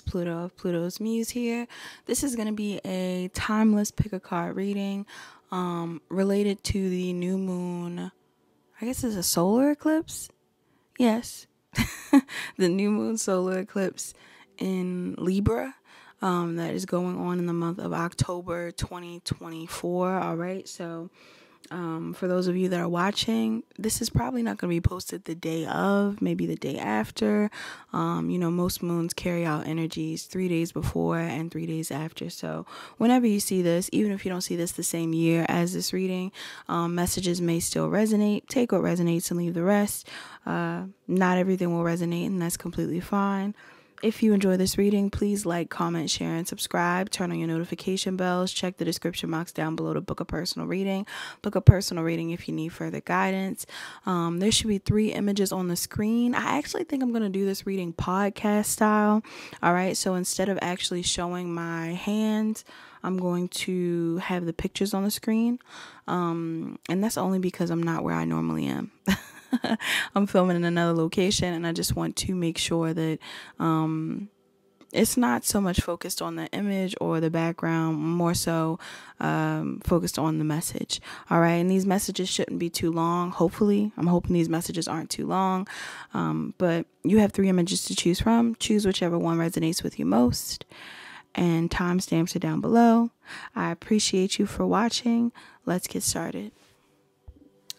Pluto of Pluto's Muse here. This is going to be a timeless pick a card reading um, related to the new moon. I guess it's a solar eclipse. Yes, the new moon solar eclipse in Libra um, that is going on in the month of October 2024. All right, so um, for those of you that are watching, this is probably not going to be posted the day of, maybe the day after. Um, you know, most moons carry out energies three days before and three days after. So, whenever you see this, even if you don't see this the same year as this reading, um, messages may still resonate. Take what resonates and leave the rest. Uh, not everything will resonate, and that's completely fine. If you enjoy this reading, please like, comment, share, and subscribe. Turn on your notification bells. Check the description box down below to book a personal reading. Book a personal reading if you need further guidance. Um, there should be three images on the screen. I actually think I'm going to do this reading podcast style. All right. So instead of actually showing my hands, I'm going to have the pictures on the screen. Um, and that's only because I'm not where I normally am. I'm filming in another location and I just want to make sure that um, it's not so much focused on the image or the background, more so um, focused on the message. All right, and these messages shouldn't be too long. Hopefully, I'm hoping these messages aren't too long. Um, but you have three images to choose from. Choose whichever one resonates with you most. And timestamps are down below. I appreciate you for watching. Let's get started.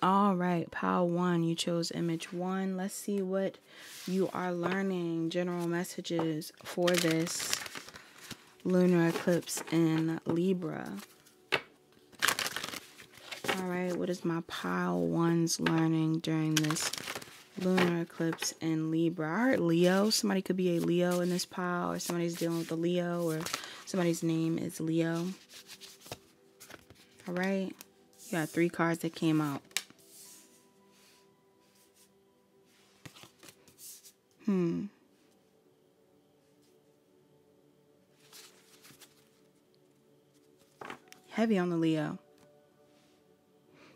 All right, pile one, you chose image one. Let's see what you are learning. General messages for this lunar eclipse in Libra. All right, what is my pile one's learning during this lunar eclipse in Libra? I heard Leo. Somebody could be a Leo in this pile, or somebody's dealing with a Leo, or somebody's name is Leo. All right, you got three cards that came out. Hmm. Heavy on the Leo.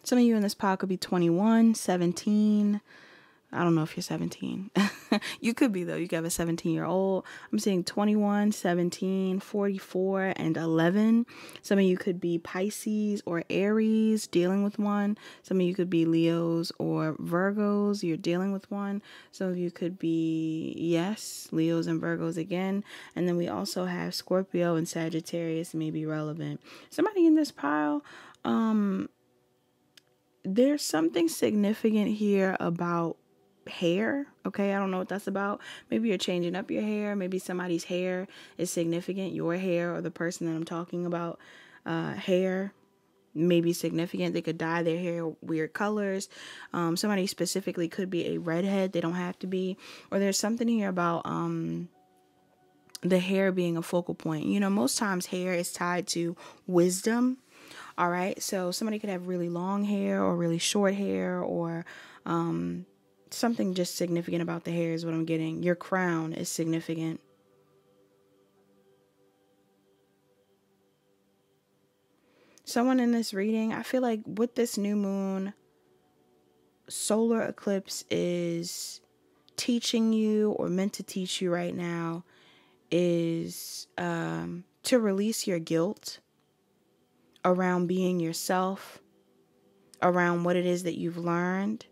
Some of you in this pile could be 21, 17, I don't know if you're 17. you could be, though. You could have a 17 year old. I'm seeing 21, 17, 44, and 11. Some of you could be Pisces or Aries, dealing with one. Some of you could be Leos or Virgos, you're dealing with one. Some of you could be, yes, Leos and Virgos again. And then we also have Scorpio and Sagittarius, may be relevant. Somebody in this pile, um, there's something significant here about hair. Okay, I don't know what that's about. Maybe you're changing up your hair. Maybe somebody's hair is significant. Your hair or the person that I'm talking about, uh, hair maybe significant. They could dye their hair weird colors. Um, somebody specifically could be a redhead. They don't have to be. Or there's something here about um, the hair being a focal point. You know, most times hair is tied to wisdom. All right, so somebody could have really long hair or really short hair or um, something just significant about the hair is what I'm getting. Your crown is significant. Someone in this reading, I feel like with this new moon, solar eclipse is teaching you or meant to teach you right now is um, to release your guilt around being yourself, around what it is that you've learned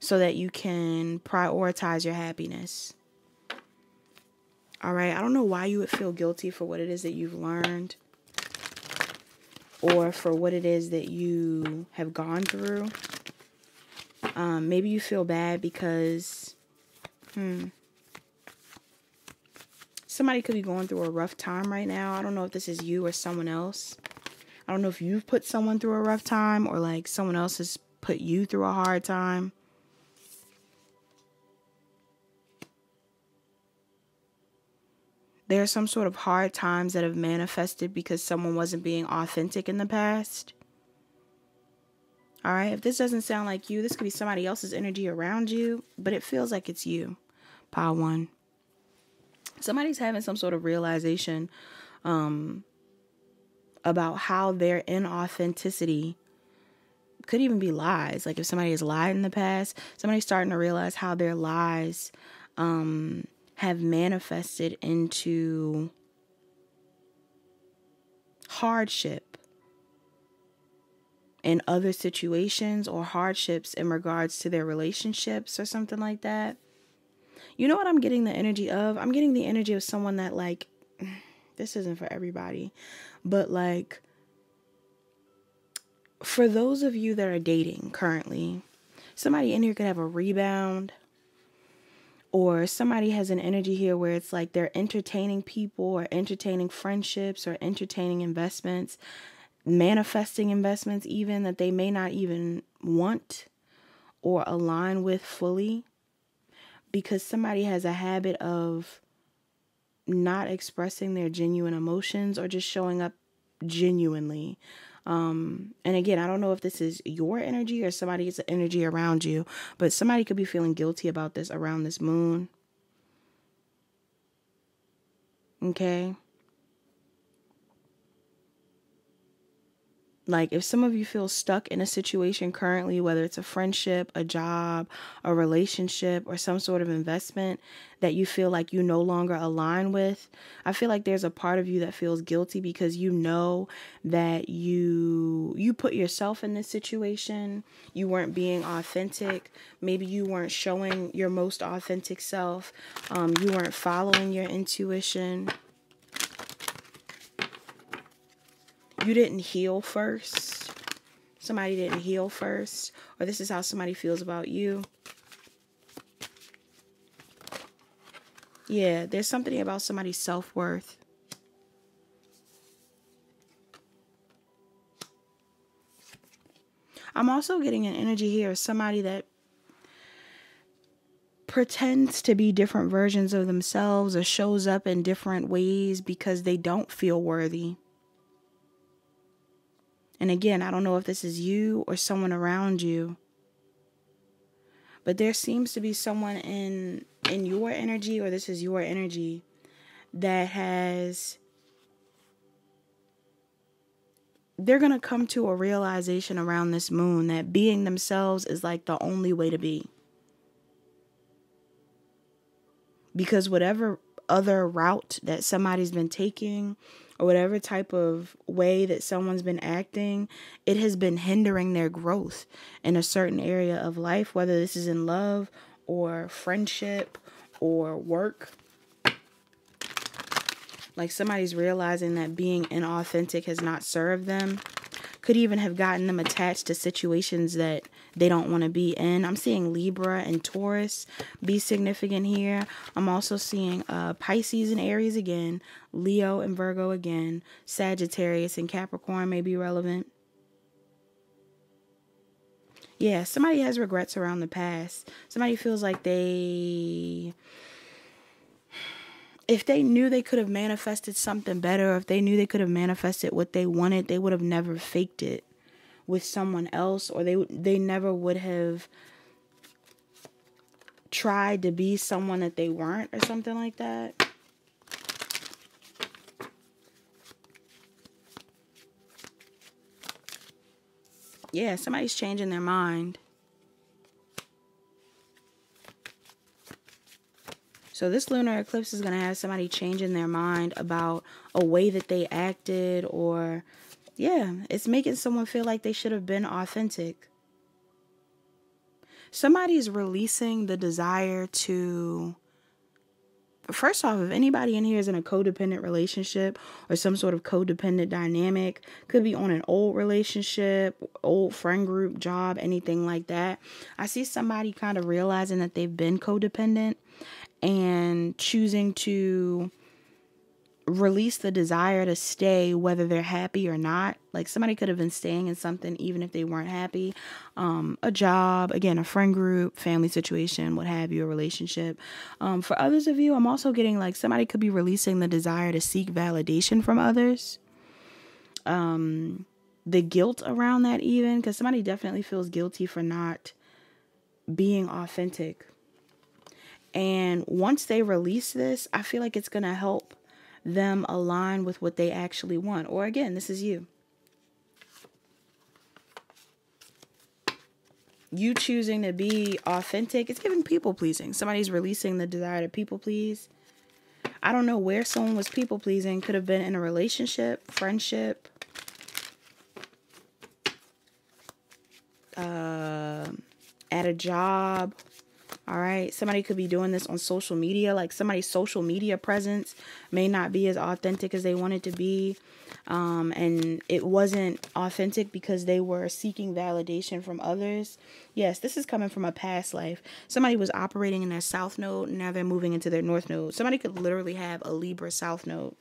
so that you can prioritize your happiness. All right, I don't know why you would feel guilty for what it is that you've learned or for what it is that you have gone through. Um, maybe you feel bad because, hmm, somebody could be going through a rough time right now. I don't know if this is you or someone else. I don't know if you've put someone through a rough time or like someone else has put you through a hard time. There are some sort of hard times that have manifested because someone wasn't being authentic in the past. All right, if this doesn't sound like you, this could be somebody else's energy around you, but it feels like it's you. Pile one. Somebody's having some sort of realization um, about how their inauthenticity could even be lies. Like if somebody has lied in the past, somebody's starting to realize how their lies um, have manifested into hardship in other situations or hardships in regards to their relationships or something like that. You know what I'm getting the energy of? I'm getting the energy of someone that, like, this isn't for everybody, but like, for those of you that are dating currently, somebody in here could have a rebound or somebody has an energy here where it's like they're entertaining people or entertaining friendships or entertaining investments manifesting investments even that they may not even want or align with fully because somebody has a habit of not expressing their genuine emotions or just showing up genuinely. Um, and again, I don't know if this is your energy or somebody's energy around you, but somebody could be feeling guilty about this around this moon. Okay. Like, if some of you feel stuck in a situation currently, whether it's a friendship, a job, a relationship, or some sort of investment that you feel like you no longer align with, I feel like there's a part of you that feels guilty because you know that you you put yourself in this situation. You weren't being authentic. Maybe you weren't showing your most authentic self. Um, you weren't following your intuition. You didn't heal first. Somebody didn't heal first. Or this is how somebody feels about you. Yeah, there's something about somebody's self worth. I'm also getting an energy here of somebody that pretends to be different versions of themselves or shows up in different ways because they don't feel worthy. And again, I don't know if this is you or someone around you. But there seems to be someone in in your energy or this is your energy that has they're going to come to a realization around this moon that being themselves is like the only way to be. Because whatever other route that somebody's been taking or whatever type of way that someone's been acting, it has been hindering their growth in a certain area of life, whether this is in love or friendship or work. Like somebody's realizing that being inauthentic has not served them could even have gotten them attached to situations that they don't want to be in. I'm seeing Libra and Taurus be significant here. I'm also seeing uh, Pisces and Aries again, Leo and Virgo again, Sagittarius and Capricorn may be relevant. Yeah, somebody has regrets around the past. Somebody feels like they if they knew they could have manifested something better, if they knew they could have manifested what they wanted, they would have never faked it with someone else, or they they never would have tried to be someone that they weren't, or something like that. Yeah, somebody's changing their mind. So this lunar eclipse is going to have somebody changing their mind about a way that they acted or yeah, it's making someone feel like they should have been authentic. Somebody's releasing the desire to first off, if anybody in here is in a codependent relationship or some sort of codependent dynamic, could be on an old relationship, old friend group, job, anything like that. I see somebody kind of realizing that they've been codependent and choosing to release the desire to stay whether they're happy or not. Like somebody could have been staying in something even if they weren't happy. Um, a job again a friend group family situation what have you a relationship. Um, for others of you i'm also getting like somebody could be releasing the desire to seek validation from others. Um, the guilt around that even because somebody definitely feels guilty for not being authentic. And once they release this, I feel like it's going to help them align with what they actually want. Or again, this is you. you choosing to be authentic, it's giving people pleasing. Somebody's releasing the desire to people please. I don't know where someone was people pleasing. Could have been in a relationship, friendship, uh, at a job. All right. Somebody could be doing this on social media. Like somebody's social media presence may not be as authentic as they want it to be. Um, and it wasn't authentic because they were seeking validation from others. Yes, this is coming from a past life. Somebody was operating in their south node, and now they're moving into their north node. Somebody could literally have a Libra south node.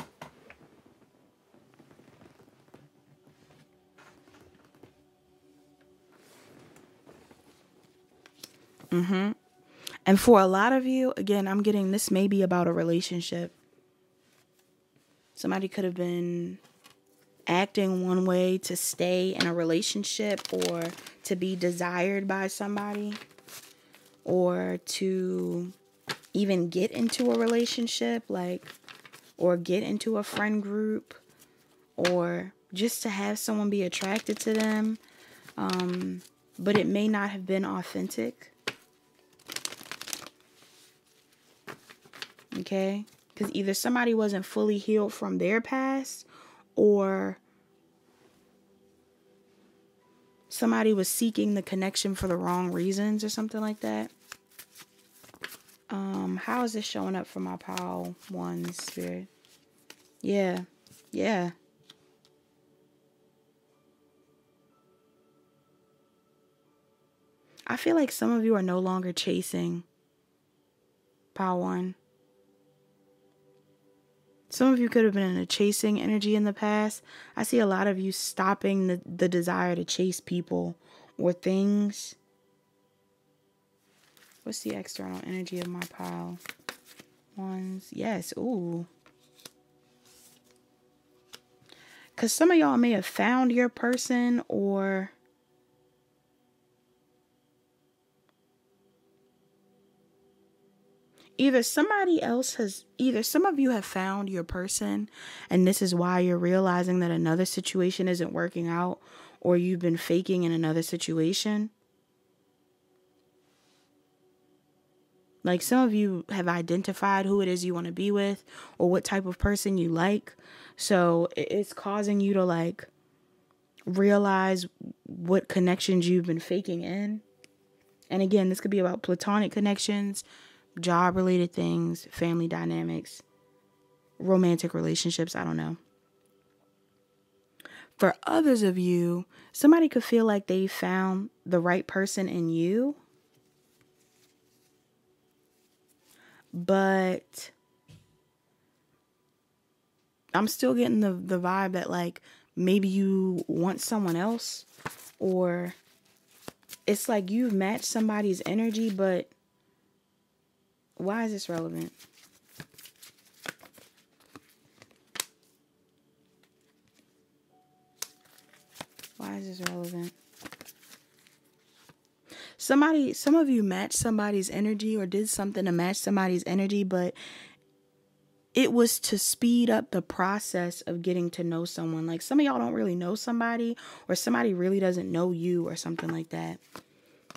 Mm-hmm. And for a lot of you, again, I'm getting this may be about a relationship. Somebody could have been acting one way to stay in a relationship or to be desired by somebody or to even get into a relationship like or get into a friend group or just to have someone be attracted to them um, but it may not have been authentic okay because either somebody wasn't fully healed from their past or somebody was seeking the connection for the wrong reasons or something like that. Um, how is this showing up for my pile one spirit? Yeah, yeah. I feel like some of you are no longer chasing pile one. Some of you could have been in a chasing energy in the past. I see a lot of you stopping the, the desire to chase people or things. What's the external energy of my pile? Ones. Yes. Ooh. Because some of y'all may have found your person or either somebody else has either some of you have found your person and this is why you're realizing that another situation isn't working out or you've been faking in another situation. Like some of you have identified who it is you want to be with or what type of person you like. So it's causing you to like realize what connections you've been faking in. And again this could be about platonic connections job related things, family dynamics, romantic relationships, I don't know. For others of you, somebody could feel like they found the right person in you, but I'm still getting the, the vibe that, like, maybe you want someone else, or it's like you've matched somebody's energy, but why is this relevant? Why is this relevant? Somebody, some of you matched somebody's energy or did something to match somebody's energy, but it was to speed up the process of getting to know someone. Like some of y'all don't really know somebody, or somebody really doesn't know you, or something like that.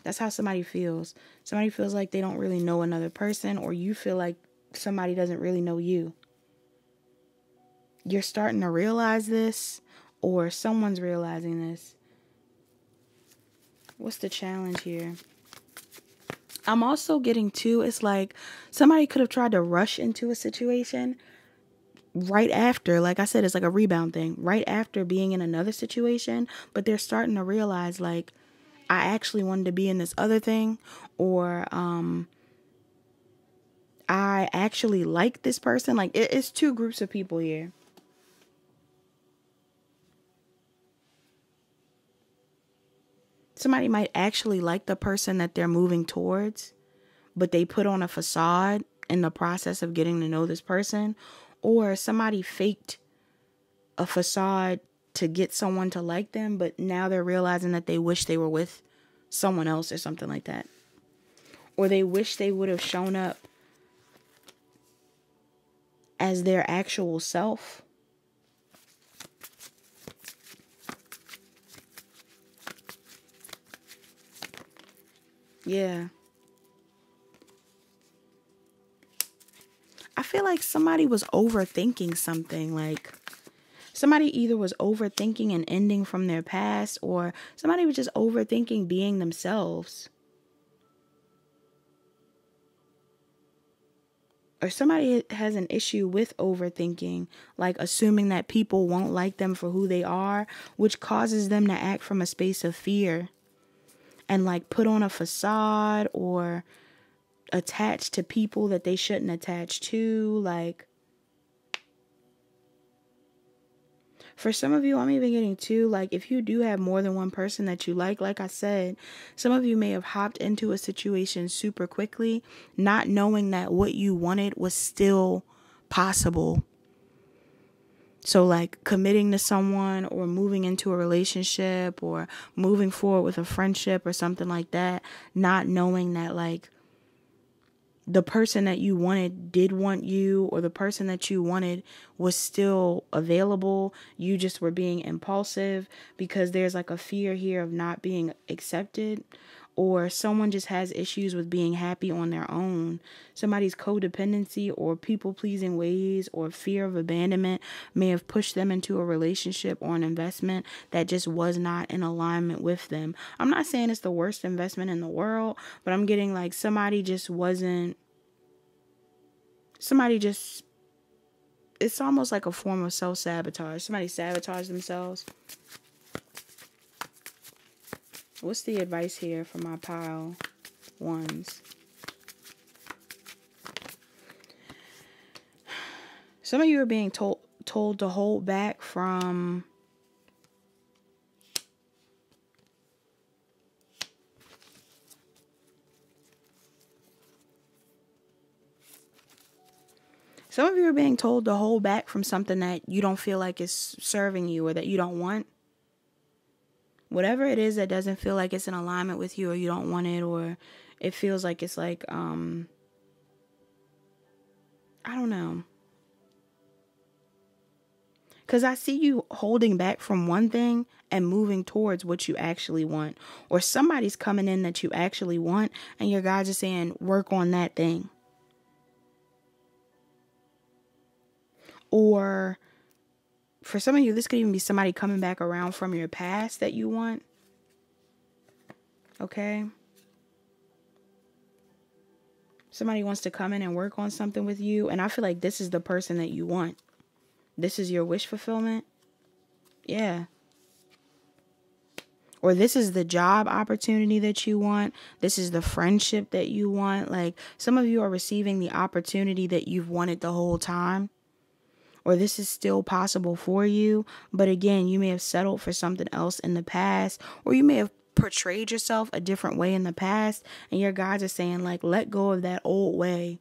That's how somebody feels. Somebody feels like they don't really know another person, or you feel like somebody doesn't really know you. You're starting to realize this, or someone's realizing this. What's the challenge here? I'm also getting to it's like somebody could have tried to rush into a situation right after, like I said, it's like a rebound thing, right after being in another situation, but they're starting to realize, like, I actually wanted to be in this other thing or um I actually like this person. Like it, it's two groups of people here. Somebody might actually like the person that they're moving towards, but they put on a facade in the process of getting to know this person, or somebody faked a facade to get someone to like them, but now they're realizing that they wish they were with someone else or something like that. Or they wish they would have shown up as their actual self. Yeah. I feel like somebody was overthinking something. Like somebody either was overthinking an ending from their past or somebody was just overthinking being themselves. Or somebody has an issue with overthinking, like assuming that people won't like them for who they are, which causes them to act from a space of fear and like put on a facade or attach to people that they shouldn't attach to. Like, for some of you, I'm even getting to like if you do have more than one person that you like, like I said, some of you may have hopped into a situation super quickly, not knowing that what you wanted was still possible. So, like committing to someone or moving into a relationship or moving forward with a friendship or something like that, not knowing that, like, the person that you wanted did want you or the person that you wanted was still available. You just were being impulsive because there's like a fear here of not being accepted or someone just has issues with being happy on their own. Somebody's codependency or people pleasing ways or fear of abandonment may have pushed them into a relationship or an investment that just was not in alignment with them. I'm not saying it's the worst investment in the world, but I'm getting like somebody just wasn't, somebody just, it's almost like a form of self sabotage. Somebody sabotaged themselves What's the advice here for my pile ones? Some of you are being told told to hold back from Some of you are being told to hold back from something that you don't feel like is serving you or that you don't want whatever it is that doesn't feel like it's in alignment with you or you don't want it or it feels like it's like um I don't know. Cuz I see you holding back from one thing and moving towards what you actually want or somebody's coming in that you actually want and your God's are saying work on that thing. Or for some of you, this could even be somebody coming back around from your past that you want. Okay? Somebody wants to come in and work on something with you, and I feel like this is the person that you want. This is your wish fulfillment. Yeah. Or this is the job opportunity that you want. This is the friendship that you want. Like some of you are receiving the opportunity that you've wanted the whole time or this is still possible for you. But again, you may have settled for something else in the past, or you may have portrayed yourself a different way in the past, and your guides are saying, like, let go of that old way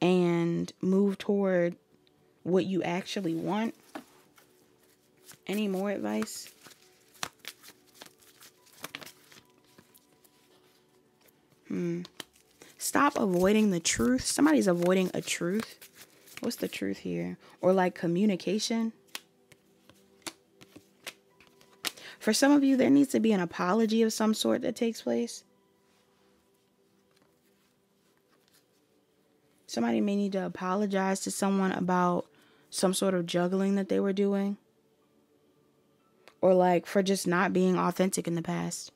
and move toward what you actually want. Any more advice? Hmm. Stop avoiding the truth. Somebody's avoiding a truth what's the truth here? Or like communication. For some of you, there needs to be an apology of some sort that takes place. Somebody may need to apologize to someone about some sort of juggling that they were doing. Or like for just not being authentic in the past.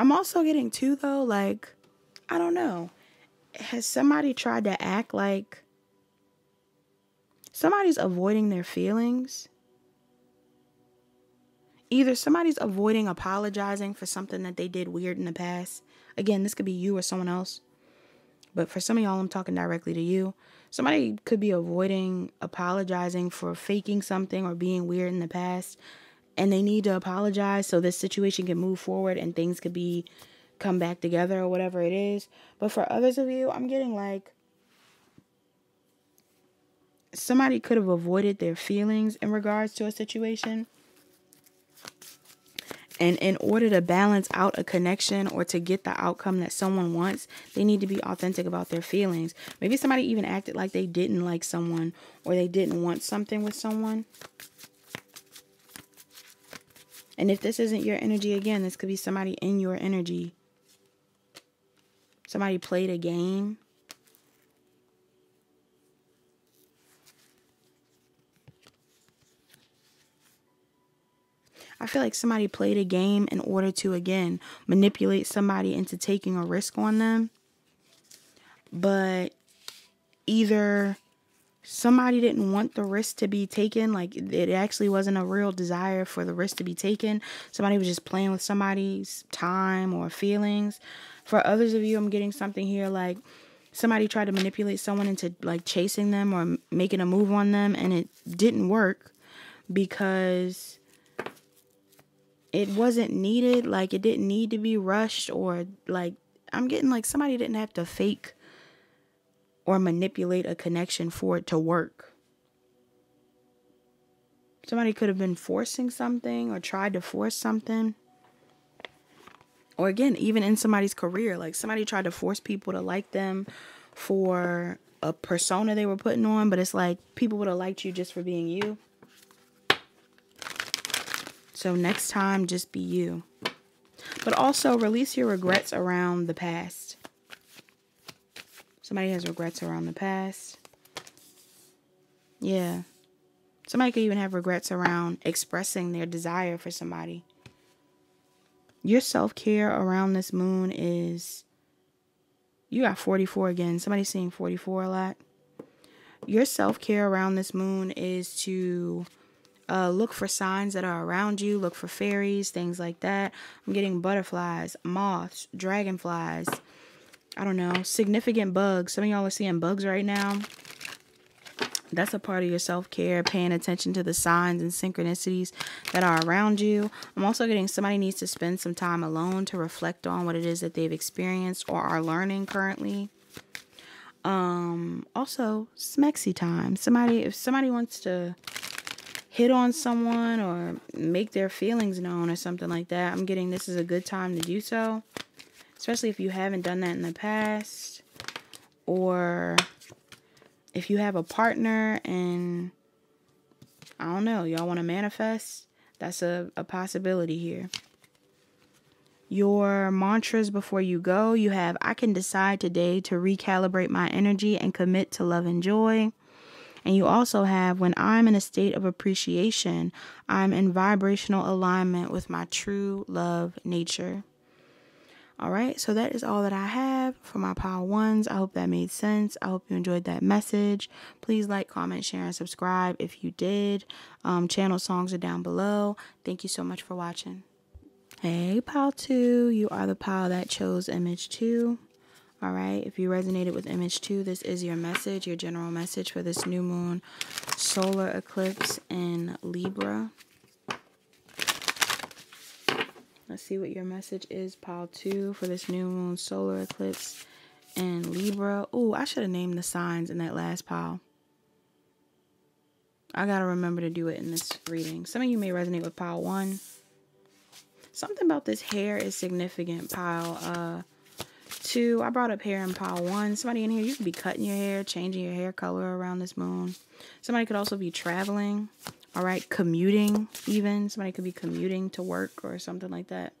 I'm also getting too though, like, I don't know. Has somebody tried to act like somebody's avoiding their feelings? Either somebody's avoiding apologizing for something that they did weird in the past. Again, this could be you or someone else. But for some of y'all, I'm talking directly to you. Somebody could be avoiding apologizing for faking something or being weird in the past and they need to apologize so this situation can move forward and things could be come back together or whatever it is. But for others of you, I'm getting like somebody could have avoided their feelings in regards to a situation. And in order to balance out a connection or to get the outcome that someone wants, they need to be authentic about their feelings. Maybe somebody even acted like they didn't like someone or they didn't want something with someone. And if this isn't your energy again, this could be somebody in your energy. Somebody played a game I feel like somebody played a game in order to, again, manipulate somebody into taking a risk on them. But either somebody didn't want the risk to be taken, like it actually wasn't a real desire for the risk to be taken. Somebody was just playing with somebody's time or feelings. For others of you, I'm getting something here like somebody tried to manipulate someone into like chasing them or making a move on them and it didn't work because it wasn't needed. Like it didn't need to be rushed or like I'm getting like somebody didn't have to fake or manipulate a connection for it to work. Somebody could have been forcing something or tried to force something. Or again, even in somebody's career, like somebody tried to force people to like them for a persona they were putting on, but it's like people would have liked you just for being you. So next time, just be you. But also release your regrets around the past. Somebody has regrets around the past. Yeah. Somebody could even have regrets around expressing their desire for somebody. Your self care around this moon is. You got 44 again. Somebody's seeing 44 a lot. Your self care around this moon is to uh, look for signs that are around you. Look for fairies, things like that. I'm getting butterflies, moths, dragonflies. I don't know, significant bugs. Some of y'all are seeing bugs right now. That's a part of your self care, paying attention to the signs and synchronicities that are around you. I'm also getting somebody needs to spend some time alone to reflect on what it is that they've experienced or are learning currently. Um, also, smexy time. Somebody, if somebody wants to hit on someone or make their feelings known or something like that, I'm getting this is a good time to do so. Especially if you haven't done that in the past. Or if you have a partner and I don't know, y'all want to manifest, that's a, a possibility here. Your mantras before you go, you have I can decide today to recalibrate my energy and commit to love and joy. And you also have when I'm in a state of appreciation, I'm in vibrational alignment with my true love nature. All right, so that is all that I have for my pile ones. I hope that made sense. I hope you enjoyed that message. Please like, comment, share, and subscribe if you did. Um, channel songs are down below. Thank you so much for watching. Hey, pile two, you are the pile that chose image two. All right. If you resonated with image two, this is your message, your general message for this new moon solar eclipse in Libra. Let's see what your message is, pile two, for this new moon solar eclipse and Libra. Oh, I should have named the signs in that last pile. I got to remember to do it in this reading. Some of you may resonate with pile one. Something about this hair is significant, pile uh two. I brought up hair in pile one. Somebody in here, you could be cutting your hair, changing your hair color around this moon. Somebody could also be traveling, all right, commuting even. Somebody could be commuting to work or something like that.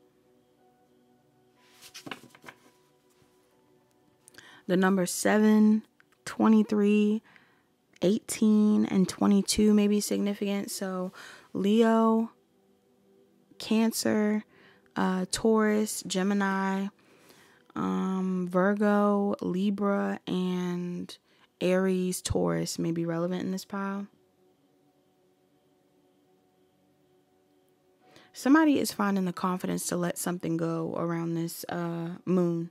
The number 7, 23, 18, and 22 may be significant. So Leo, Cancer, uh, Taurus, Gemini, um, Virgo, Libra, and Aries, Taurus may be relevant in this pile. Somebody is finding the confidence to let something go around this uh, moon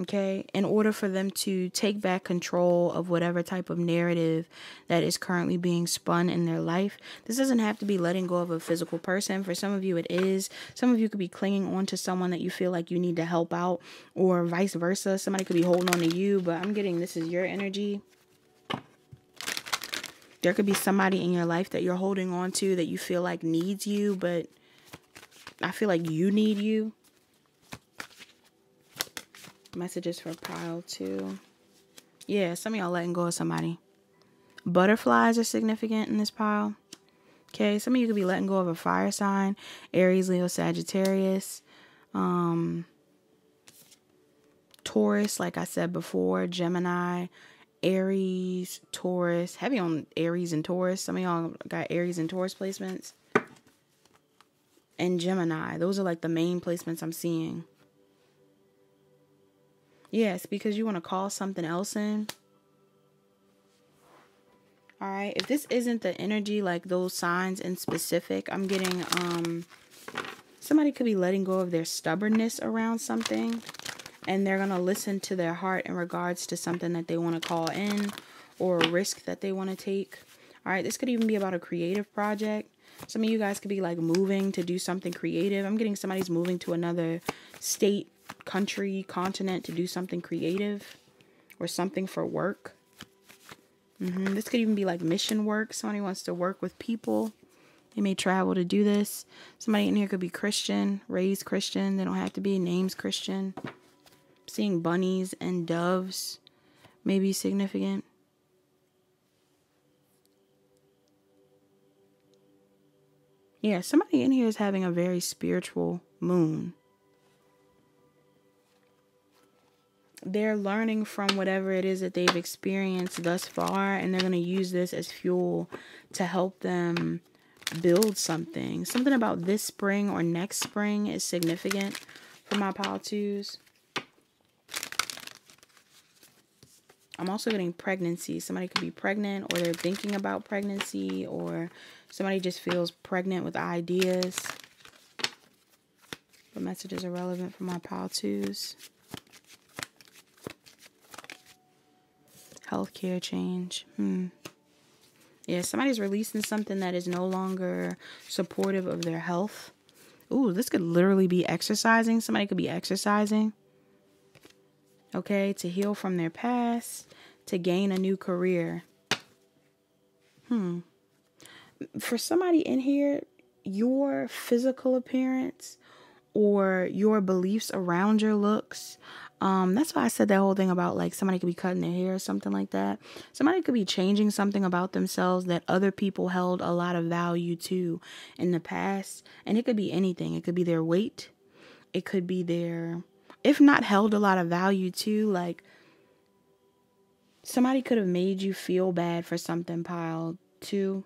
okay, in order for them to take back control of whatever type of narrative that is currently being spun in their life. This doesn't have to be letting go of a physical person. For some of you, it is. Some of you could be clinging on to someone that you feel like you need to help out, or vice versa. Somebody could be holding on to you, but I'm getting this is your energy. There could be somebody in your life that you're holding on to that you feel like needs you, but I feel like you need you. Messages for pile two. Yeah, some of y'all letting go of somebody. Butterflies are significant in this pile. Okay, some of you could be letting go of a fire sign, Aries, Leo, Sagittarius, um, Taurus, like I said before, Gemini, Aries, Taurus. Heavy on Aries and Taurus. Some of y'all got Aries and Taurus placements. And Gemini. Those are like the main placements I'm seeing. Yes, because you want to call something else in. All right. If this isn't the energy like those signs in specific, I'm getting um somebody could be letting go of their stubbornness around something and they're going to listen to their heart in regards to something that they want to call in or a risk that they want to take. All right, this could even be about a creative project. Some of you guys could be like moving to do something creative. I'm getting somebody's moving to another state, country, continent to do something creative or something for work. Mm -hmm. This could even be like mission work. Somebody wants to work with people. They may travel to do this. Somebody in here could be Christian, raised Christian. They don't have to be names Christian. Seeing bunnies and doves may be significant. Yeah, somebody in here is having a very spiritual moon. they're learning from whatever it is that they've experienced thus far and they're going to use this as fuel to help them build something something about this spring or next spring is significant for my pile twos i'm also getting pregnancy somebody could be pregnant or they're thinking about pregnancy or somebody just feels pregnant with ideas but messages are relevant for my pile twos Healthcare change. Hmm. Yeah, somebody's releasing something that is no longer supportive of their health. Ooh, this could literally be exercising. Somebody could be exercising. Okay, to heal from their past, to gain a new career. Hmm. For somebody in here, your physical appearance or your beliefs around your looks um, that's why I said that whole thing about like somebody could be cutting their hair or something like that. Somebody could be changing something about themselves that other people held a lot of value to in the past. And it could be anything. It could be their weight. It could be their, if not held a lot of value to, like somebody could have made you feel bad for something piled too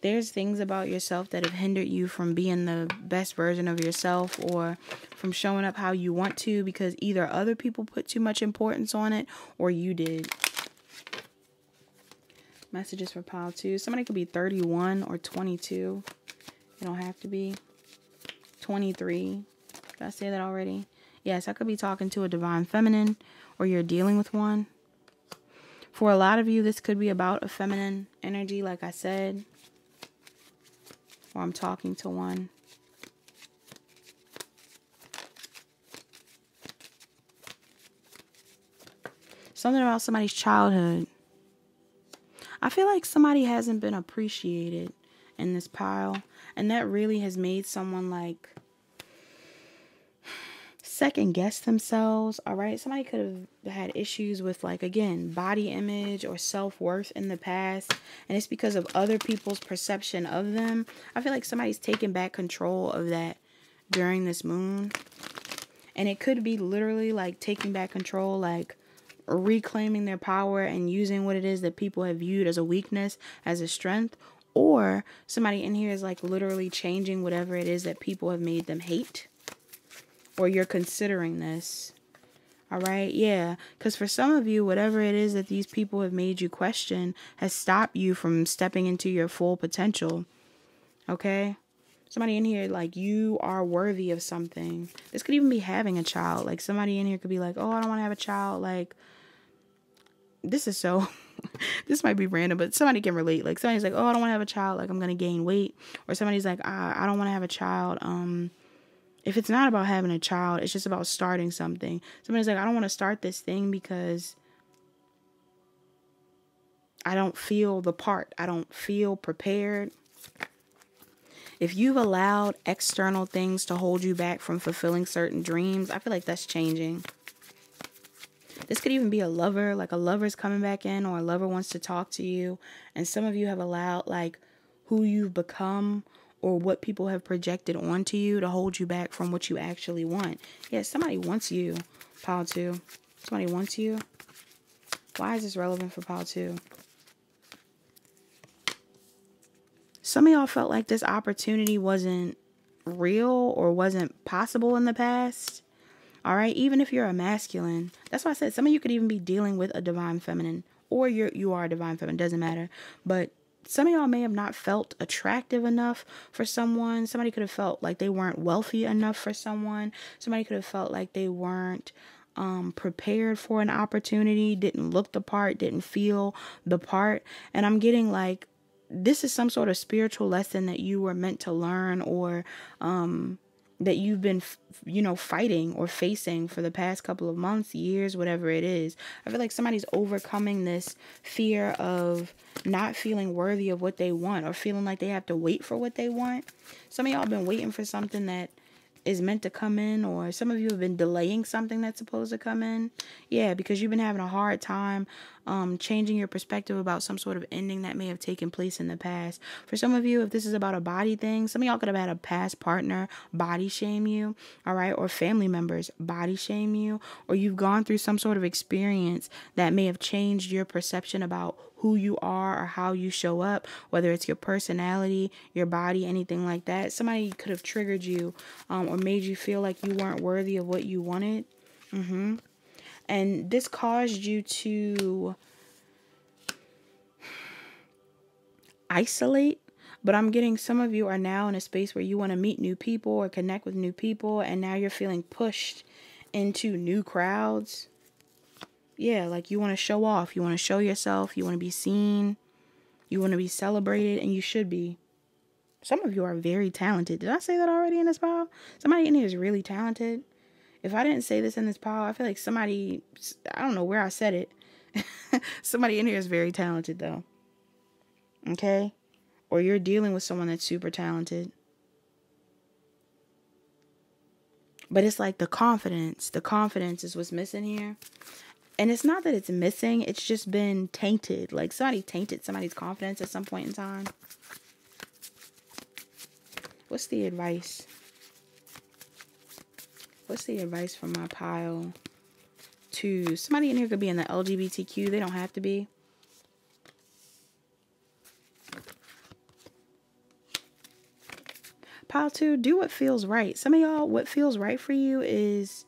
there's things about yourself that have hindered you from being the best version of yourself or from showing up how you want to because either other people put too much importance on it or you did. Messages for pile two. Somebody could be 31 or 22. You don't have to be. 23. Did I say that already? Yes, I could be talking to a divine feminine or you're dealing with one. For a lot of you, this could be about a feminine energy, like I said or I'm talking to one. Something about somebody's childhood. I feel like somebody hasn't been appreciated in this pile. And that really has made someone like second guess themselves. All right. Somebody could have had issues with, like, again, body image or self worth in the past. And it's because of other people's perception of them. I feel like somebody's taking back control of that during this moon. And it could be literally like taking back control, like reclaiming their power and using what it is that people have viewed as a weakness as a strength. Or somebody in here is like literally changing whatever it is that people have made them hate or you're considering this. All right, yeah, because for some of you, whatever it is that these people have made you question has stopped you from stepping into your full potential. Okay, somebody in here, like, you are worthy of something. This could even be having a child. Like, somebody in here could be like, oh, I don't want to have a child. Like, this is so. this might be random, but somebody can relate. Like, somebody's like, oh, I don't want to have a child. Like, I'm going to gain weight. Or somebody's like, ah, I don't want to have a child. Um, if it's not about having a child, it's just about starting something. Somebody's like, I don't want to start this thing because I don't feel the part. I don't feel prepared. If you've allowed external things to hold you back from fulfilling certain dreams, I feel like that's changing. This could even be a lover, like a lover's coming back in, or a lover wants to talk to you. And some of you have allowed, like, who you've become or what people have projected onto you to hold you back from what you actually want. Yeah, somebody wants you, pile two. Somebody wants you. Why is this relevant for pile two? Some of y'all felt like this opportunity wasn't real or wasn't possible in the past. All right, even if you're a masculine, that's why I said some of you could even be dealing with a divine feminine, or you're you are a divine feminine. Doesn't matter. But some of y'all may have not felt attractive enough for someone. Somebody could have felt like they weren't wealthy enough for someone. Somebody could have felt like they weren't um, prepared for an opportunity, didn't look the part, didn't feel the part. And I'm getting like this is some sort of spiritual lesson that you were meant to learn or um, that you've been you know fighting or facing for the past couple of months years whatever it is i feel like somebody's overcoming this fear of not feeling worthy of what they want or feeling like they have to wait for what they want. Some of y'all been waiting for something that is meant to come in or some of you have been delaying something that's supposed to come in. Yeah because you've been having a hard time um, changing your perspective about some sort of ending that may have taken place in the past for some of you if this is about a body thing some of y'all could have had a past partner body shame you all right or family members body shame you or you've gone through some sort of experience that may have changed your perception about who you are or how you show up, whether it's your personality, your body, anything like that. Somebody could have triggered you um, or made you feel like you weren't worthy of what you wanted. Mm-hmm. And this caused you to isolate but I'm getting some of you are now in a space where you want to meet new people or connect with new people, and now you're feeling pushed into new crowds yeah, like you want to show off, you want to show yourself, you want to be seen, you want to be celebrated, and you should be. Some of you are very talented. Did I say that already in this pile? Somebody in here is really talented. If I didn't say this in this pile, I feel like somebody, I don't know where I said it. somebody in here is very talented, though. Okay? Or you're dealing with someone that's super talented. But it's like the confidence. The confidence is what's missing here. And it's not that it's missing, it's just been tainted. Like somebody tainted somebody's confidence at some point in time. What's the advice? What's the advice from my pile to somebody in here could be in the LGBTQ, they don't have to be. Pile two, do what feels right. Some of y'all, what feels right for you is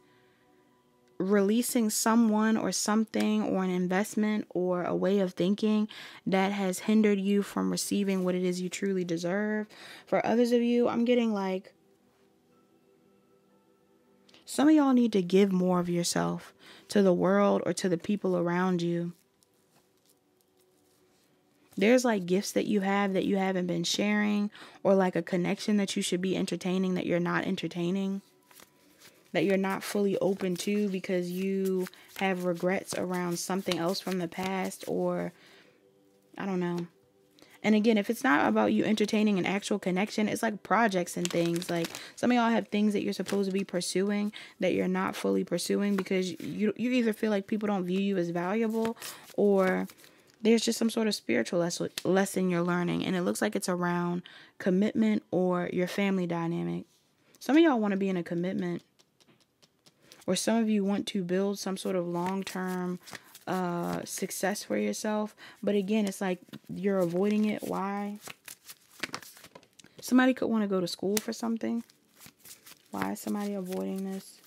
releasing someone or something or an investment or a way of thinking that has hindered you from receiving what it is you truly deserve. For others of you, I'm getting like some of y'all need to give more of yourself to the world or to the people around you. There's like gifts that you have that you haven't been sharing, or like a connection that you should be entertaining that you're not entertaining that you're not fully open to because you have regrets around something else from the past or I don't know. And again, if it's not about you entertaining an actual connection, it's like projects and things. Like some of y'all have things that you're supposed to be pursuing that you're not fully pursuing because you you either feel like people don't view you as valuable or there's just some sort of spiritual lesson you're learning and it looks like it's around commitment or your family dynamic. Some of y'all want to be in a commitment or some of you want to build some sort of long-term uh, success for yourself. But again, it's like you're avoiding it. Why? Somebody could want to go to school for something. Why is somebody avoiding this?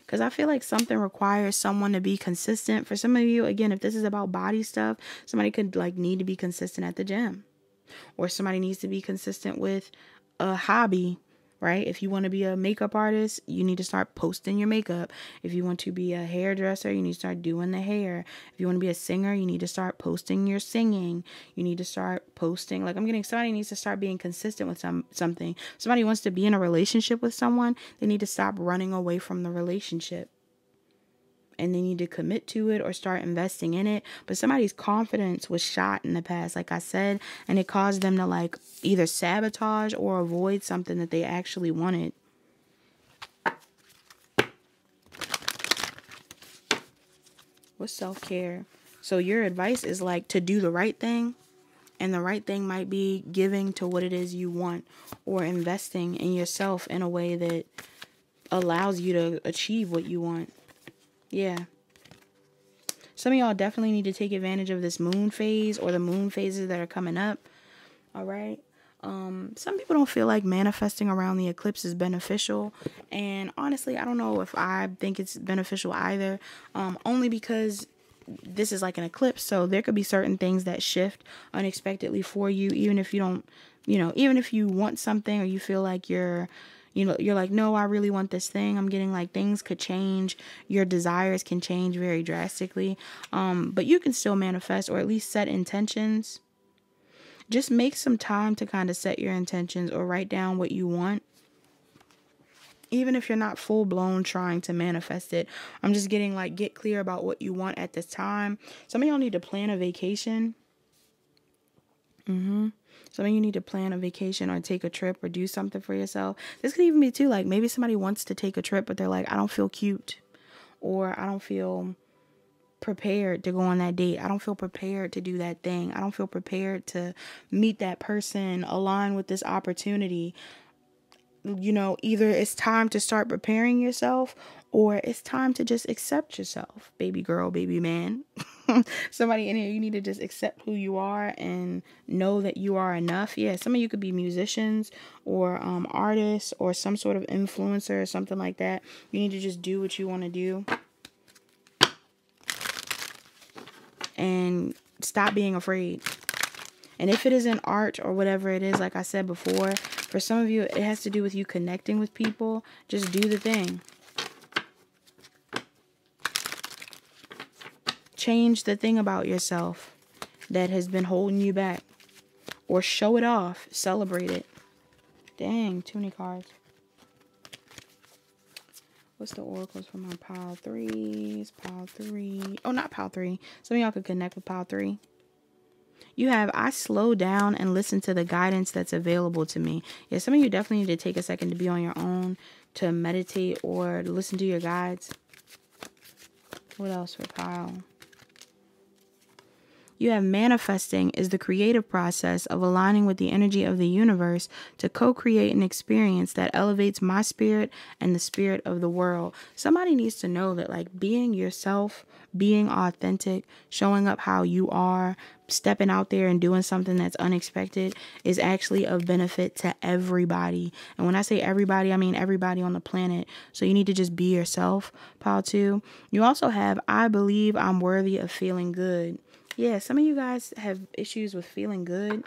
Because I feel like something requires someone to be consistent. For some of you, again, if this is about body stuff, somebody could like need to be consistent at the gym. Or somebody needs to be consistent with a hobby, right? If you want to be a makeup artist, you need to start posting your makeup. If you want to be a hairdresser, you need to start doing the hair. If you want to be a singer, you need to start posting your singing. You need to start posting like I'm getting somebody needs to start being consistent with some something. Somebody wants to be in a relationship with someone, they need to stop running away from the relationship and they need to commit to it or start investing in it. But somebody's confidence was shot in the past, like I said, and it caused them to like either sabotage or avoid something that they actually wanted. What's self care? So, your advice is like to do the right thing and the right thing might be giving to what it is you want or investing in yourself in a way that allows you to achieve what you want. Yeah. Some of y'all definitely need to take advantage of this moon phase or the moon phases that are coming up. All right. Um, some people don't feel like manifesting around the eclipse is beneficial. And honestly, I don't know if I think it's beneficial either. Um, only because this is like an eclipse, so there could be certain things that shift unexpectedly for you, even if you don't, you know, even if you want something or you feel like you're, you know, you're like, no, I really want this thing. I'm getting like things could change. Your desires can change very drastically. Um, but you can still manifest or at least set intentions. Just make some time to kind of set your intentions or write down what you want even if you're not full blown trying to manifest it. I'm just getting like get clear about what you want at this time. Some of y'all need to plan a vacation. Mhm. Some of you need to plan a vacation or take a trip or do something for yourself. This could even be too like maybe somebody wants to take a trip but they're like I don't feel cute or I don't feel prepared to go on that date. I don't feel prepared to do that thing. I don't feel prepared to meet that person, align with this opportunity you know, either it's time to start preparing yourself or it's time to just accept yourself, baby girl, baby man. Somebody in here, you need to just accept who you are and know that you are enough. Yeah, some of you could be musicians or um, artists or some sort of influencer or something like that. You need to just do what you want to do. And stop being afraid. And if it isn't art or whatever it is, like I said before, for some of you, it has to do with you connecting with people. Just do the thing. Change the thing about yourself that has been holding you back. Or show it off. Celebrate it. Dang, too many cards. What's the oracles for my pile three? threes? Pile three. Oh, not pile three. Some of y'all could connect with pile three you have I slow down and listen to the guidance that's available to me. Yeah, some of you definitely need to take a second to be on your own, to meditate or listen to your guides. What else for Kyle? You have manifesting is the creative process of aligning with the energy of the universe to co create an experience that elevates my spirit and the spirit of the world. Somebody needs to know that, like, being yourself, being authentic, showing up how you are, stepping out there and doing something that's unexpected is actually of benefit to everybody. And when I say everybody, I mean everybody on the planet. So you need to just be yourself, pile two. You also have, I believe I'm worthy of feeling good yeah, some of you guys have issues with feeling good,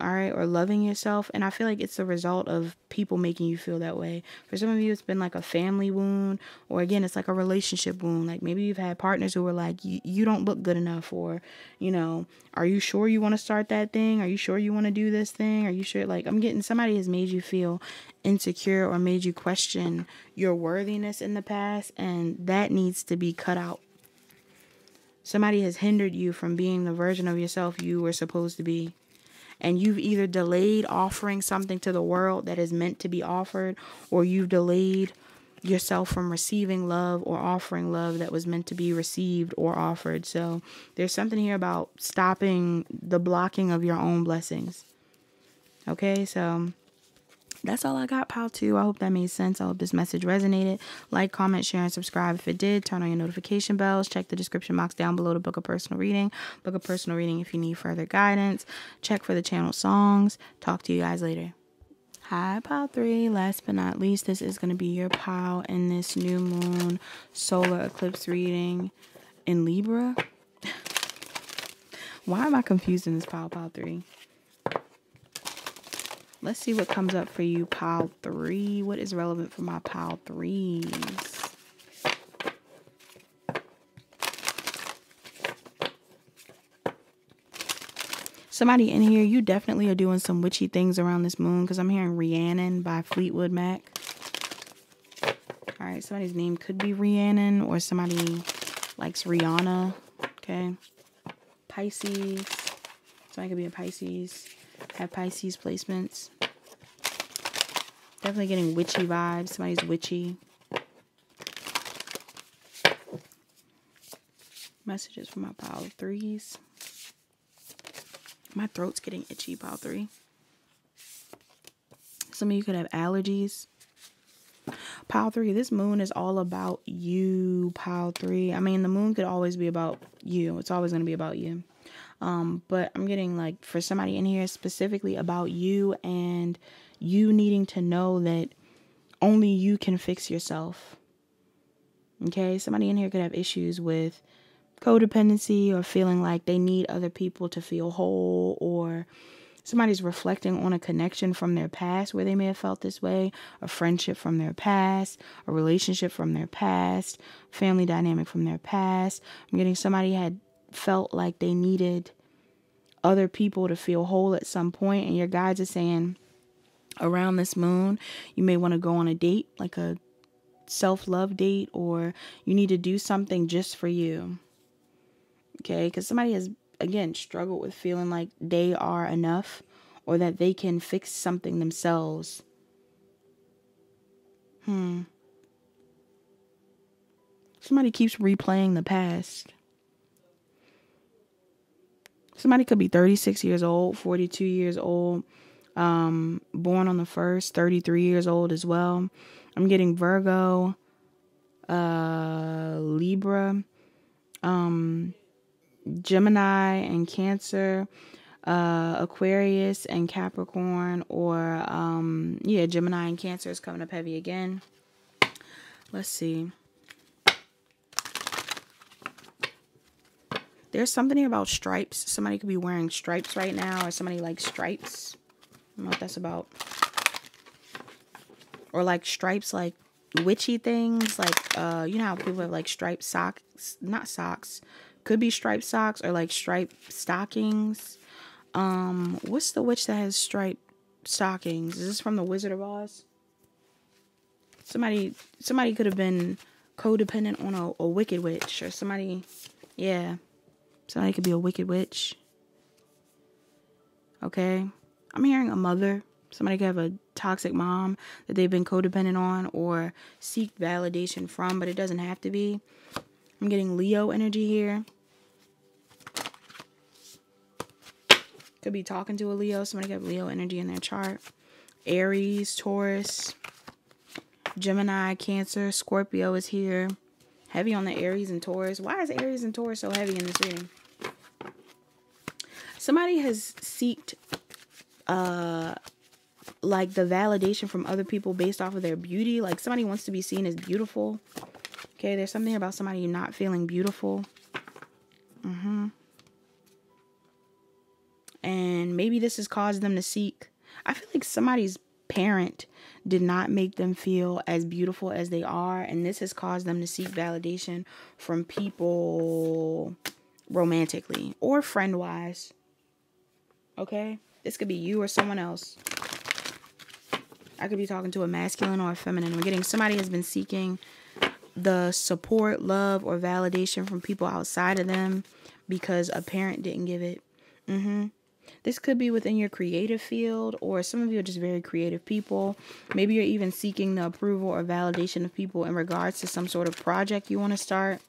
all right, or loving yourself. And I feel like it's a result of people making you feel that way. For some of you, it's been like a family wound, or again, it's like a relationship wound. Like maybe you've had partners who were like, you don't look good enough, or, you know, are you sure you want to start that thing? Are you sure you want to do this thing? Are you sure? Like, I'm getting somebody has made you feel insecure or made you question your worthiness in the past, and that needs to be cut out Somebody has hindered you from being the version of yourself you were supposed to be. And you've either delayed offering something to the world that is meant to be offered, or you've delayed yourself from receiving love or offering love that was meant to be received or offered. So there's something here about stopping the blocking of your own blessings. Okay, so that's all I got, pile Two. I hope that made sense. I hope this message resonated. Like, comment, share, and subscribe if it did. Turn on your notification bells. Check the description box down below to book a personal reading. Book a personal reading if you need further guidance. Check for the channel songs. Talk to you guys later. Hi, Pile 3. Last but not least, this is going to be your pile in this new moon solar eclipse reading in Libra. Why am I confused in this pile, Pile 3? Let's see what comes up for you, pile three. What is relevant for my pile threes? Somebody in here, you definitely are doing some witchy things around this moon because I'm hearing Rhiannon by Fleetwood Mac. All right, somebody's name could be Rhiannon or somebody likes Rihanna. Okay. Pisces. Somebody could be a Pisces. Have Pisces placements. Definitely getting witchy vibes. Somebody's witchy. Messages from my pile of threes. My throat's getting itchy, pile three. Some of you could have allergies. Pile three, this moon is all about you, pile three. I mean, the moon could always be about you. It's always going to be about you. Um, but I'm getting like for somebody in here specifically about you and you needing to know that only you can fix yourself. Okay, somebody in here could have issues with codependency or feeling like they need other people to feel whole or somebody's reflecting on a connection from their past where they may have felt this way, a friendship from their past, a relationship from their past, family dynamic from their past. I'm getting somebody had felt like they needed other people to feel whole at some point and your guides are saying around this moon you may want to go on a date like a self-love date or you need to do something just for you okay because somebody has again struggle with feeling like they are enough or that they can fix something themselves. Hmm. Somebody keeps replaying the past. Somebody could be 36 years old, 42 years old, um, born on the first, 33 years old as well. I'm getting Virgo, uh, Libra, um, Gemini and Cancer, uh, Aquarius and Capricorn, or um, yeah, Gemini and Cancer is coming up heavy again. Let's see. There's something about stripes. Somebody could be wearing stripes right now, or somebody likes stripes. I don't know what that's about. Or like stripes, like witchy things. Like, uh, you know how people have like striped socks, not socks, could be striped socks or like striped stockings. Um, what's the witch that has striped stockings? Is this from the Wizard of Oz? Somebody, somebody could have been codependent on a, a wicked witch or somebody. Yeah, somebody could be a wicked witch. Okay, I'm hearing a mother. Somebody could have a toxic mom that they've been codependent on or seek validation from, but it doesn't have to be. I'm getting Leo energy here. Could be talking to a Leo. Somebody got Leo energy in their chart. Aries, Taurus, Gemini, Cancer, Scorpio is here. Heavy on the Aries and Taurus. Why is Aries and Taurus so heavy in this reading? Somebody has seeked uh like the validation from other people based off of their beauty. Like somebody wants to be seen as beautiful. Okay, there's something about somebody not feeling beautiful. Mm-hmm and maybe this has caused them to seek. I feel like somebody's parent did not make them feel as beautiful as they are, and this has caused them to seek validation from people romantically or friend wise. Okay? This could be you or someone else. I could be talking to a masculine or a feminine. I'm getting somebody has been seeking the support, love, or validation from people outside of them because a parent didn't give it. Mm-hmm. This could be within your creative field, or some of you are just very creative people. Maybe you're even seeking the approval or validation of people in regards to some sort of project you want to start.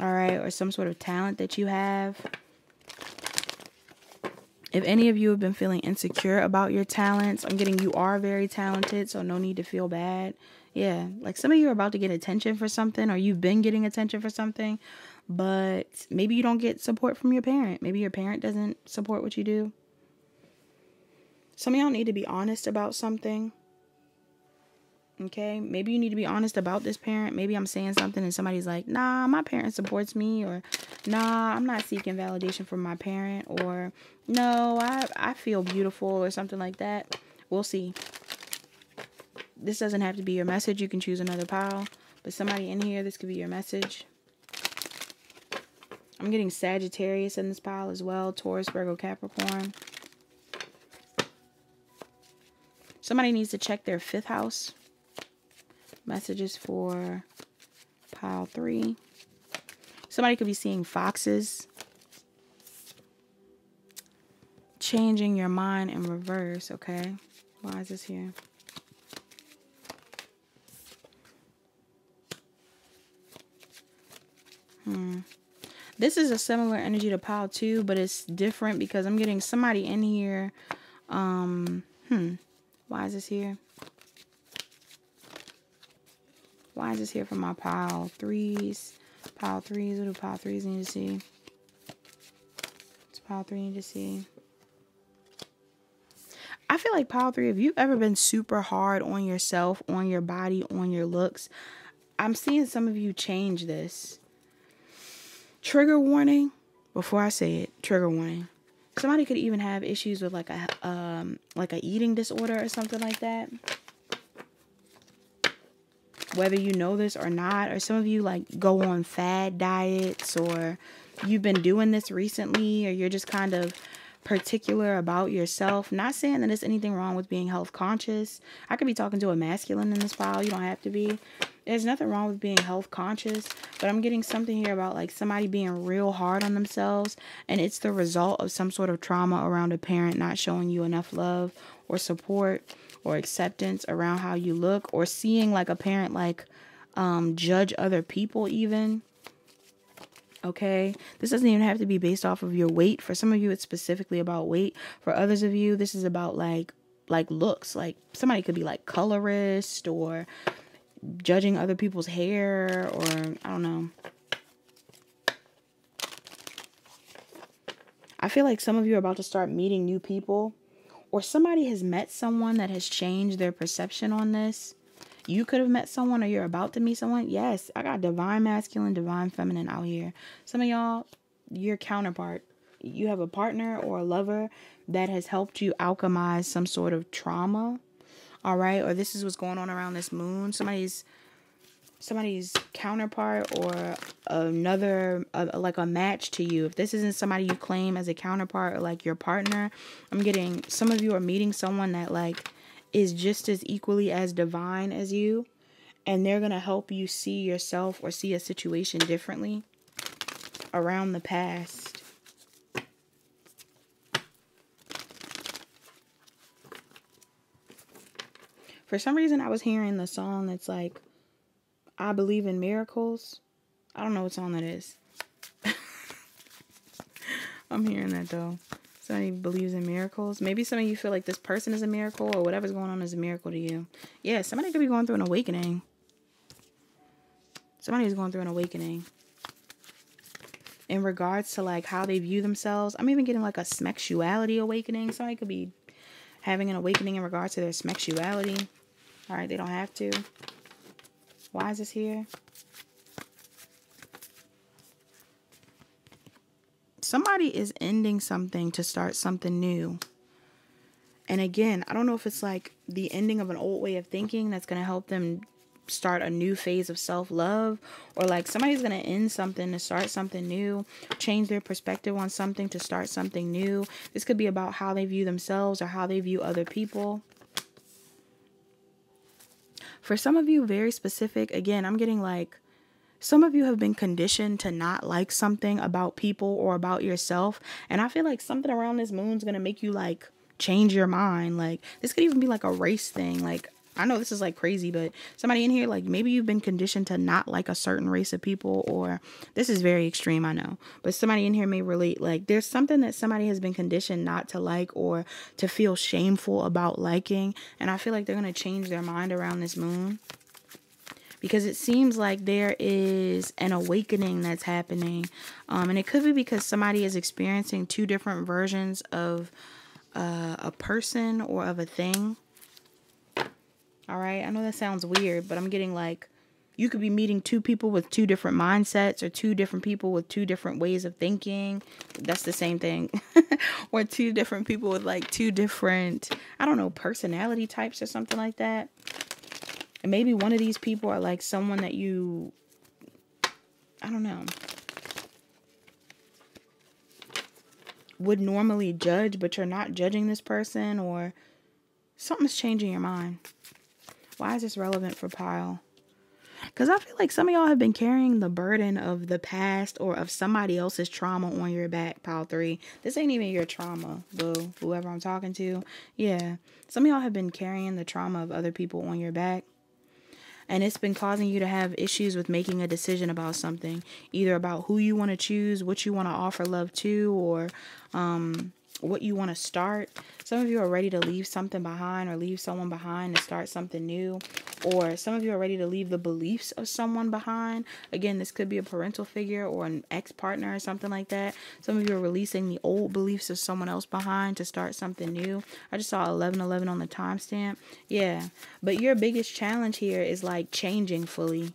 All right, or some sort of talent that you have. If any of you have been feeling insecure about your talents, I'm getting you are very talented, so no need to feel bad. Yeah, like some of you are about to get attention for something, or you've been getting attention for something, but maybe you don't get support from your parent. Maybe your parent doesn't support what you do. Some of y'all need to be honest about something. Okay, maybe you need to be honest about this parent. Maybe I'm saying something and somebody's like, nah, my parent supports me, or nah, I'm not seeking validation from my parent, or no, I, I feel beautiful, or something like that. We'll see. This doesn't have to be your message. You can choose another pile, but somebody in here, this could be your message. I'm getting Sagittarius in this pile as well. Taurus, Virgo, Capricorn. Somebody needs to check their fifth house. Messages for pile three. Somebody could be seeing foxes. Changing your mind in reverse, okay? Why is this here? Hmm. This is a similar energy to pile two, but it's different because I'm getting somebody in here. Um, hmm. Why is this here? Why is this here for my pile threes? Pile threes. What do pile threes need to see? What's pile three need to see? I feel like pile three, if you've ever been super hard on yourself, on your body, on your looks, I'm seeing some of you change this. Trigger warning before I say it. Trigger warning. Somebody could even have issues with like a um like a eating disorder or something like that. Whether you know this or not, or some of you like go on fad diets or you've been doing this recently or you're just kind of particular about yourself. Not saying that there's anything wrong with being health conscious. I could be talking to a masculine in this file. You don't have to be. There's nothing wrong with being health conscious, but I'm getting something here about like somebody being real hard on themselves and it's the result of some sort of trauma around a parent not showing you enough love or support or acceptance around how you look or seeing like a parent like um judge other people even okay? This doesn't even have to be based off of your weight. For some of you it's specifically about weight. For others of you this is about like like looks. Like somebody could be like colorist or judging other people's hair or I don't know. I feel like some of you are about to start meeting new people or somebody has met someone that has changed their perception on this. You could have met someone or you're about to meet someone. Yes, I got divine masculine, divine feminine out here. Some of y'all, your counterpart, you have a partner or a lover that has helped you alchemize some sort of trauma all right or this is what's going on around this moon somebody's somebody's counterpart or another uh, like a match to you. If this isn't somebody you claim as a counterpart or like your partner i'm getting some of you are meeting someone that like is just as equally as divine as you and they're going to help you see yourself or see a situation differently around the past. For some reason, I was hearing the song that's like, I believe in miracles. I don't know what song that is. I'm hearing that though. Somebody believes in miracles. Maybe some of you feel like this person is a miracle or whatever's going on is a miracle to you. Yeah, somebody could be going through an awakening. Somebody is going through an awakening. In regards to like how they view themselves. I'm even getting like a sexuality awakening. Somebody could be having an awakening in regards to their sexuality. All right, they don't have to. Why is this here? Somebody is ending something to start something new. And again, I don't know if it's like the ending of an old way of thinking that's going to help them start a new phase of self love, or like somebody's going to end something to start something new, change their perspective on something to start something new. This could be about how they view themselves or how they view other people. For some of you, very specific, again, I'm getting like some of you have been conditioned to not like something about people or about yourself. And I feel like something around this moon is going to make you like change your mind. Like this could even be like a race thing. Like I know this is like crazy, but somebody in here, like maybe you've been conditioned to not like a certain race of people, or this is very extreme, I know, but somebody in here may relate. Like there's something that somebody has been conditioned not to like or to feel shameful about liking, and I feel like they're gonna change their mind around this moon because it seems like there is an awakening that's happening, um, and it could be because somebody is experiencing two different versions of uh, a person or of a thing all right. I know that sounds weird, but I'm getting like you could be meeting two people with two different mindsets or two different people with two different ways of thinking. That's the same thing. or two different people with like two different, I don't know, personality types or something like that. And maybe one of these people are like someone that you, I don't know, would normally judge, but you're not judging this person or something's changing your mind. Why is this relevant for Pile? Because I feel like some of y'all have been carrying the burden of the past or of somebody else's trauma on your back, pile three. This ain't even your trauma, boo. Whoever I'm talking to. Yeah. Some of y'all have been carrying the trauma of other people on your back. And it's been causing you to have issues with making a decision about something, either about who you want to choose, what you want to offer love to, or um, what you want to start. Some of you are ready to leave something behind or leave someone behind to start something new. Or some of you are ready to leave the beliefs of someone behind. Again, this could be a parental figure or an ex partner or something like that. Some of you are releasing the old beliefs of someone else behind to start something new. I just saw 1111 on the timestamp. Yeah. But your biggest challenge here is like changing fully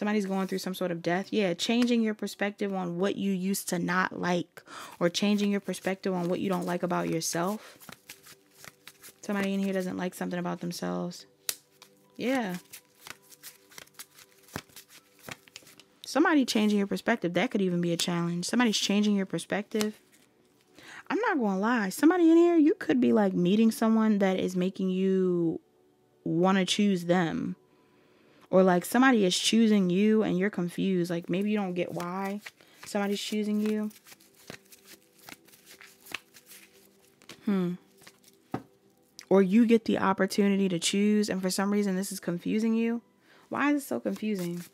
somebody's going through some sort of death, yeah, changing your perspective on what you used to not like or changing your perspective on what you don't like about yourself. Somebody in here doesn't like something about themselves. Yeah. Somebody changing your perspective, that could even be a challenge. Somebody's changing your perspective. I'm not going to lie. Somebody in here, you could be like meeting someone that is making you want to choose them or like somebody is choosing you and you're confused like maybe you don't get why somebody's choosing you. Hmm. Or you get the opportunity to choose and for some reason this is confusing you? Why is it so confusing?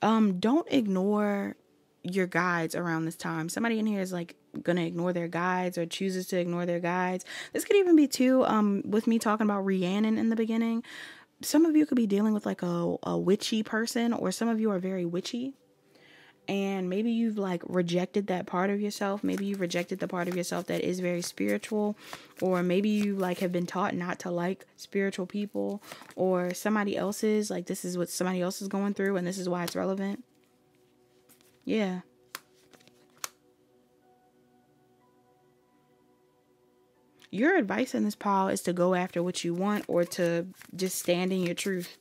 Um don't ignore your guides around this time. Somebody in here is like gonna ignore their guides or chooses to ignore their guides. This could even be too um with me talking about rhiannon in the beginning some of you could be dealing with like a, a witchy person, or some of you are very witchy. And maybe you've like rejected that part of yourself. Maybe you've rejected the part of yourself that is very spiritual, or maybe you like have been taught not to like spiritual people, or somebody else's like this is what somebody else is going through, and this is why it's relevant. Yeah. Your advice in this pile is to go after what you want or to just stand in your truth.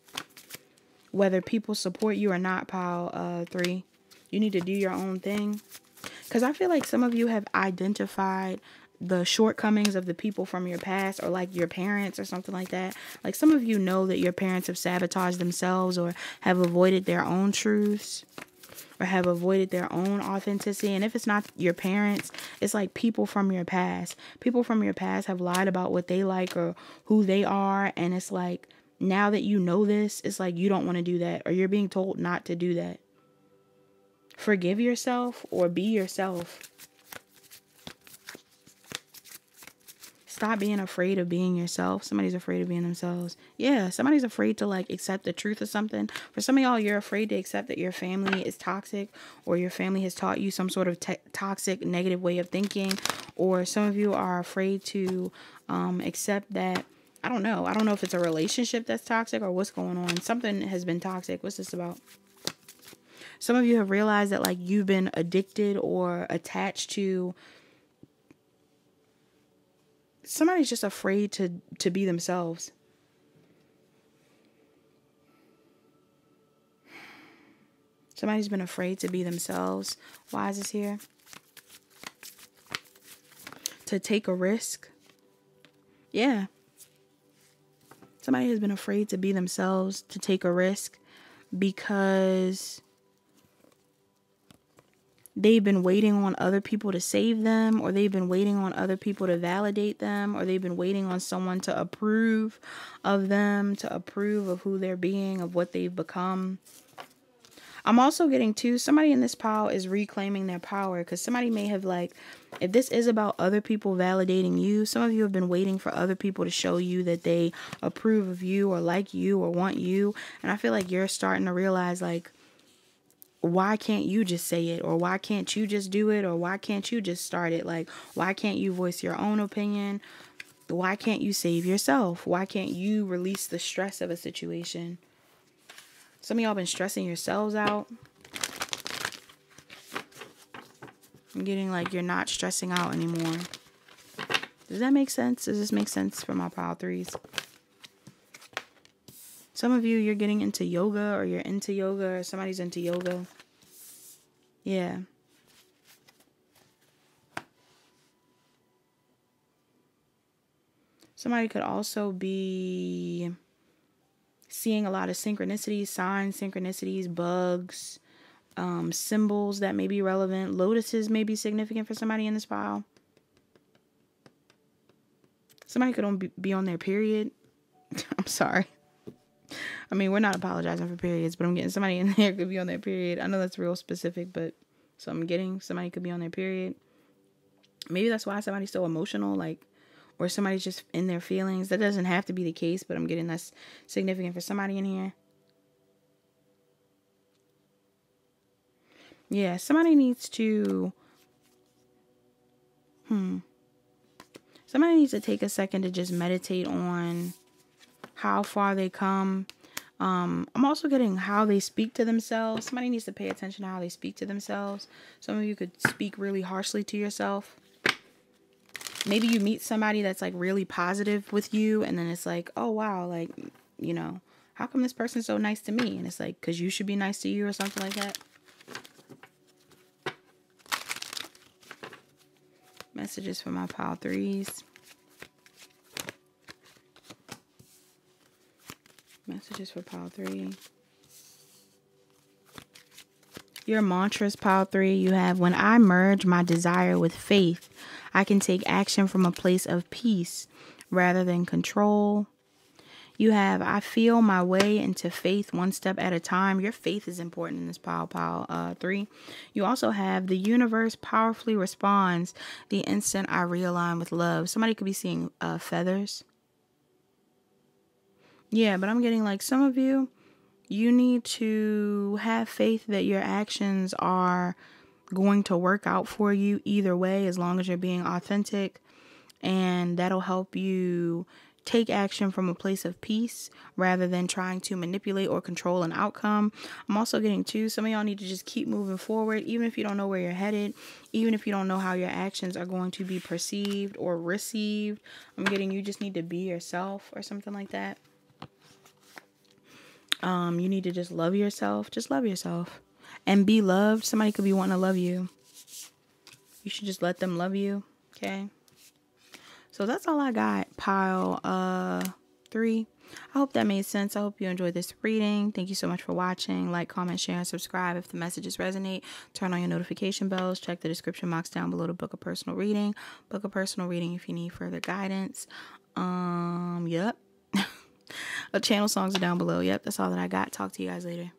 Whether people support you or not, pile uh, three, you need to do your own thing. Because I feel like some of you have identified the shortcomings of the people from your past or like your parents or something like that. Like some of you know that your parents have sabotaged themselves or have avoided their own truths or have avoided their own authenticity. And if it's not your parents, it's like people from your past. People from your past have lied about what they like or who they are. And it's like, now that you know this, it's like you don't want to do that or you're being told not to do that. Forgive yourself or be yourself. Stop being afraid of being yourself. Somebody's afraid of being themselves. Yeah, somebody's afraid to like accept the truth of something. For some of y'all, you're afraid to accept that your family is toxic or your family has taught you some sort of toxic, negative way of thinking. Or some of you are afraid to um, accept that. I don't know. I don't know if it's a relationship that's toxic or what's going on. Something has been toxic. What's this about? Some of you have realized that like you've been addicted or attached to somebody's just afraid to to be themselves. Somebody's been afraid to be themselves. Why is this here? To take a risk. Yeah. Somebody has been afraid to be themselves, to take a risk because they've been waiting on other people to save them, or they've been waiting on other people to validate them, or they've been waiting on someone to approve of them, to approve of who they're being, of what they've become. I'm also getting to somebody in this pile is reclaiming their power because somebody may have like if this is about other people validating you, some of you have been waiting for other people to show you that they approve of you or like you or want you. And I feel like you're starting to realize like why can't you just say it? Or why can't you just do it? Or why can't you just start it? Like why can't you voice your own opinion? Why can't you save yourself? Why can't you release the stress of a situation? Some of y'all been stressing yourselves out. I'm getting like you're not stressing out anymore. Does that make sense? Does this make sense for my pile threes some of you, you're getting into yoga or you're into yoga or somebody's into yoga. Yeah. Somebody could also be seeing a lot of synchronicities, signs, synchronicities, bugs, um, symbols that may be relevant. Lotuses may be significant for somebody in this pile. Somebody could on be on their period. I'm sorry. I mean, we're not apologizing for periods, but I'm getting somebody in there could be on their period. I know that's real specific, but so I'm getting somebody could be on their period. Maybe that's why somebody's so emotional, like, or somebody's just in their feelings. That doesn't have to be the case, but I'm getting that's significant for somebody in here. Yeah, somebody needs to. Hmm. Somebody needs to take a second to just meditate on how far they come. Um, I'm also getting how they speak to themselves. Somebody needs to pay attention to how they speak to themselves. Some of you could speak really harshly to yourself. Maybe you meet somebody that's like really positive with you, and then it's like, oh wow, like, you know, how come this person's so nice to me? And it's like, because you should be nice to you or something like that. Messages for my pile threes. Messages for pile three. Your mantras, pile three, you have when I merge my desire with faith, I can take action from a place of peace rather than control. You have I feel my way into faith one step at a time. Your faith is important in this pile, pile uh, three. You also have the universe powerfully responds the instant I realign with love. Somebody could be seeing uh, feathers. Yeah, but I'm getting like some of you, you need to have faith that your actions are going to work out for you either way as long as you're being authentic. And that'll help you take action from a place of peace rather than trying to manipulate or control an outcome. I'm also getting to some of y'all need to just keep moving forward, even if you don't know where you're headed, even if you don't know how your actions are going to be perceived or received. I'm getting you just need to be yourself or something like that. Um, you need to just love yourself. Just love yourself. And be loved. Somebody could be wanting to love you. You should just let them love you. Okay. So that's all I got. Pile uh three. I hope that made sense. I hope you enjoyed this reading. Thank you so much for watching. Like, comment, share, and subscribe if the messages resonate. Turn on your notification bells. Check the description box down below to book a personal reading. Book a personal reading if you need further guidance. Um, yep. Channel songs are down below. Yep, that's all that I got. Talk to you guys later.